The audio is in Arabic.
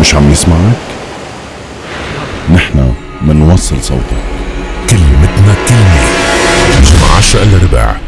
مش عم يسمعك؟ نحن منوصل صوتك. كلمتنا كلمة. جمعة 10 إلا